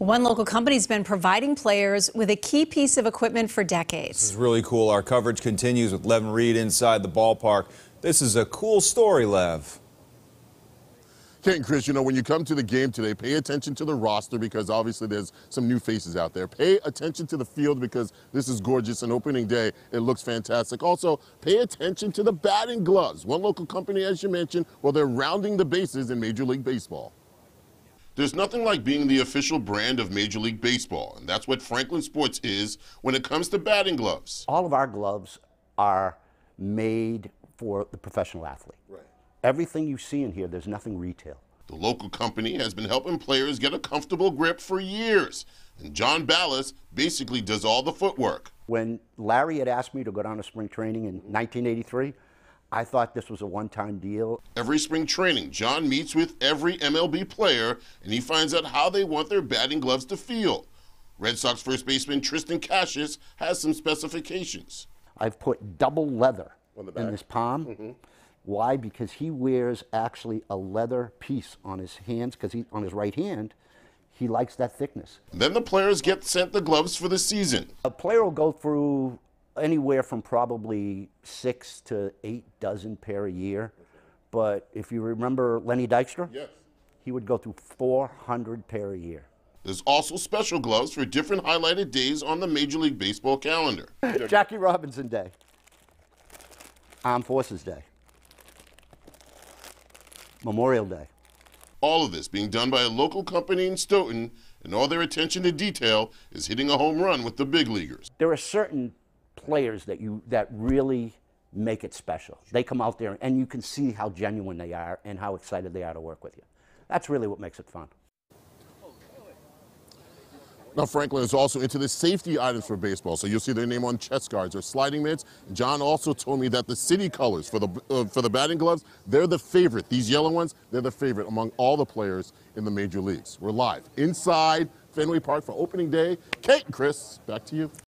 One local company's been providing players with a key piece of equipment for decades. This decades. is really cool. Our coverage continues with Levan Reid inside the ballpark. This is a cool story, Lev. Kate and Chris, you know, when you come to the game today, pay attention to the roster because obviously there's some new faces out there. Pay attention to the field because this is gorgeous and opening day. It looks fantastic. Also, pay attention to the batting gloves. One local company, as you mentioned, well, they're rounding the bases in Major League Baseball. There's nothing like being the official brand of Major League Baseball, and that's what Franklin Sports is when it comes to batting gloves. all of our gloves are made for the professional athlete. Right. Everything you see in here, there's nothing retail. The local company has been helping players get a comfortable grip for years, and John Ballas basically does all the footwork. When Larry had asked me to go down to spring training in 1983, I thought this was a one-time deal. Every spring training, John meets with every MLB player and he finds out how they want their batting gloves to feel. Red Sox first baseman Triston Casas has some specifications. I've put double leather On the in back? his palm. Mm-hmm. Why? Because he wears actually a leather piece on his hands, because he on his right hand, he likes that thickness. Then the players get sent the gloves for the season. A player will go through anywhere from probably six to eight dozen pair a year. But if you remember Lenny Dykstra, Yes. he would go through 400 pair a year. There's also special gloves for different highlighted days on the Major League Baseball calendar. Jackie Robinson Day, Armed Forces Day, Memorial Day. All of this being done by a local company in Stoughton, and all their attention to detail is hitting a home run with the big leaguers. There are certain players that you that really make it special. They come out there and you can see how genuine they are and how excited they are to work with you. That's really what makes it fun. Now, Franklin is also into the safety items for baseball, so you'll see their name on chest guards or sliding mitts. John also told me that the city colors for the uh, for the batting gloves, they're the favorite. These yellow ones, they're the favorite among all the players in the major leagues. We're live inside Fenway Park for opening day. Kate and Chris, back to you.